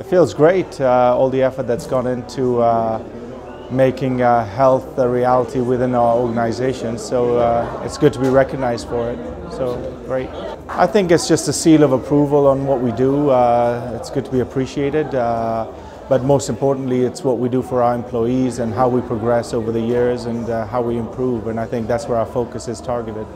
It feels great, uh, all the effort that's gone into uh, making uh, health a reality within our organization. So uh, it's good to be recognized for it. So great. I think it's just a seal of approval on what we do. Uh, it's good to be appreciated. Uh, but most importantly, it's what we do for our employees and how we progress over the years and how we improve. And I think that's where our focus is targeted.